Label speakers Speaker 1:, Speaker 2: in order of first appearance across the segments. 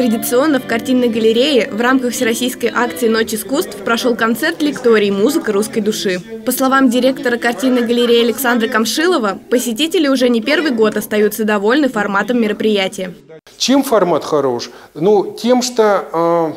Speaker 1: Традиционно в картинной галерее в рамках всероссийской акции «Ночь искусств» прошел концерт лекторий «Музыка русской души». По словам директора картинной галереи Александра Камшилова, посетители уже не первый год остаются довольны форматом мероприятия.
Speaker 2: Чем формат хорош? Ну, тем, что э,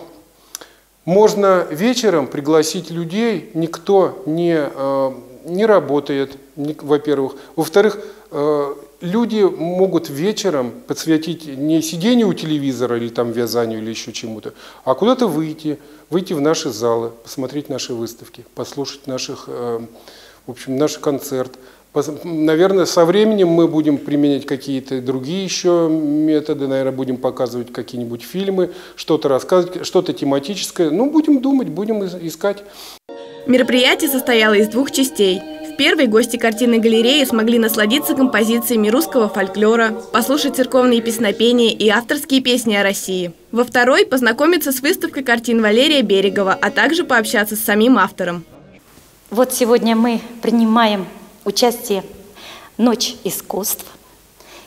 Speaker 2: можно вечером пригласить людей, никто не, э, не работает, во-первых. Во-вторых, э, люди могут вечером подсветить не сидению у телевизора или там вязанию или еще чему-то, а куда-то выйти, выйти в наши залы, посмотреть наши выставки, послушать наших, э, в общем, наш концерт. Наверное, со временем мы будем применять какие-то другие еще методы, наверное, будем показывать какие-нибудь фильмы, что-то рассказывать, что-то тематическое. Ну, будем думать, будем искать.
Speaker 1: Мероприятие состояло из двух частей – в первой гости картинной галереи смогли насладиться композициями русского фольклора, послушать церковные песнопения и авторские песни о России. Во второй – познакомиться с выставкой картин Валерия Берегова, а также пообщаться с самим автором.
Speaker 3: Вот сегодня мы принимаем участие «Ночь искусств».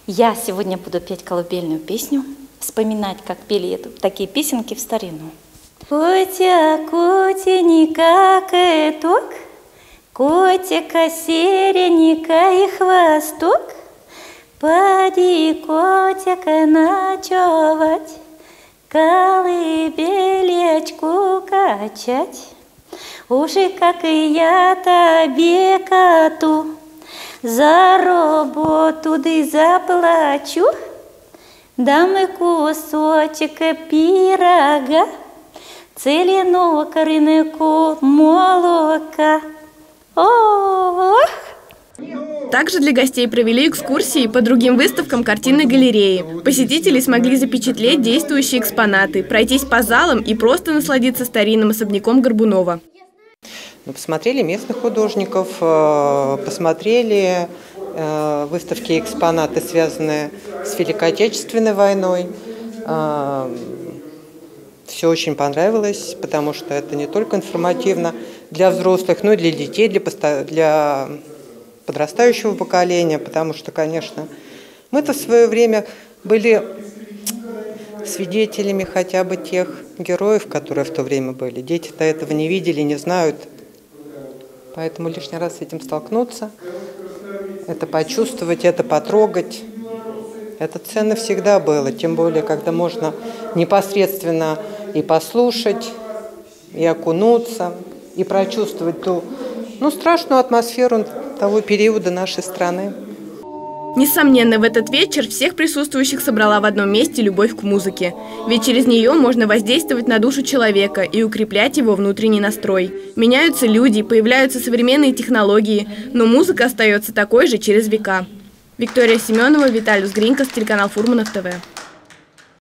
Speaker 3: Я сегодня буду петь колыбельную песню, вспоминать, как пели эту, такие песенки в старину. Котя, котенька, кэток – Котика серенька и хвосток, Поди, котика, ночевать, Колыбелечку качать. Уже как и я тебе коту За работу да заплачу, Дам и кусочек пирога, Целенок рынку молока.
Speaker 1: Также для гостей провели экскурсии по другим выставкам картинной галереи. Посетители смогли запечатлеть действующие экспонаты, пройтись по залам и просто насладиться старинным особняком Горбунова.
Speaker 4: Мы посмотрели местных художников, э, посмотрели э, выставки и экспонаты, связанные с Великой Отечественной войной. Все очень понравилось, потому что это не только информативно, для взрослых, но и для детей, для, для подрастающего поколения, потому что, конечно, мы-то в свое время были свидетелями хотя бы тех героев, которые в то время были. Дети-то этого не видели, не знают. Поэтому лишний раз с этим столкнуться, это почувствовать, это потрогать. Это ценно всегда было, тем более, когда можно непосредственно и послушать, и окунуться, и прочувствовать ту ну, страшную атмосферу того периода нашей страны.
Speaker 1: Несомненно, в этот вечер всех присутствующих собрала в одном месте любовь к музыке. Ведь через нее можно воздействовать на душу человека и укреплять его внутренний настрой. Меняются люди, появляются современные технологии, но музыка остается такой же через века. Виктория Семенова, Виталий Гринкос, телеканал Фурманов ТВ.